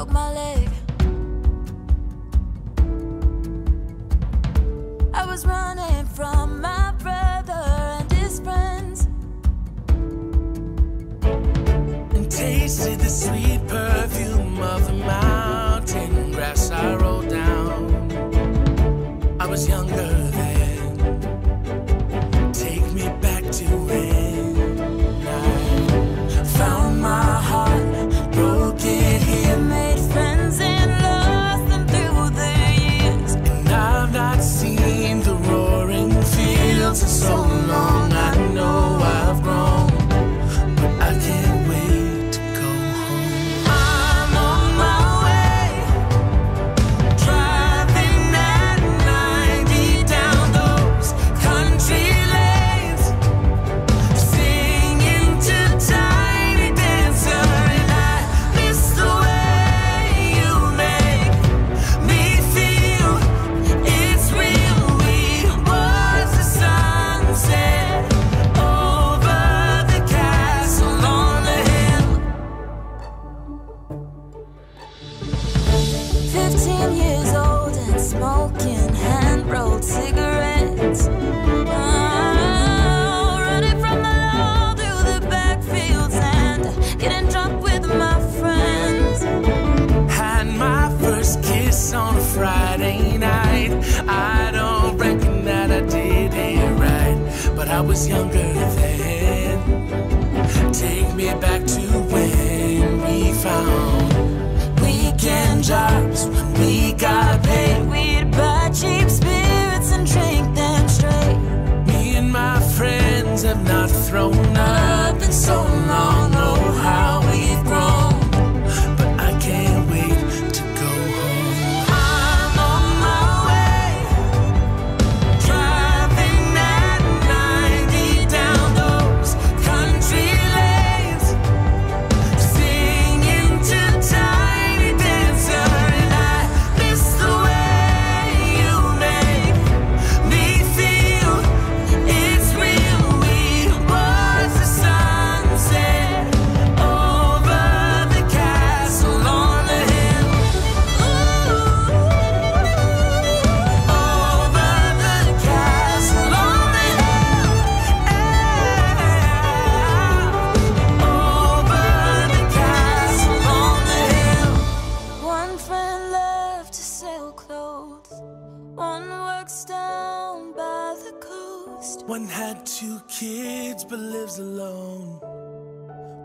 broke my leg. I was running from my brother and his friends and tasted the sweet. I was younger then. Take me back to when we found weekend jobs, we got paid. We'd buy cheap spirits and drink them straight. Me and my friends have not thrown up in so long. first. One had two kids but lives alone.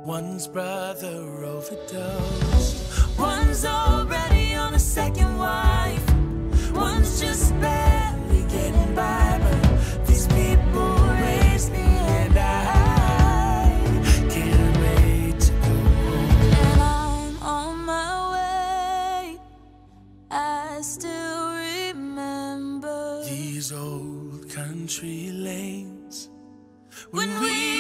One's brother overdosed. One's already on a second wife. One's just barely getting by. But these people raise me and I can't wait to go home. And I'm on my way. I still remember these old country lanes. When we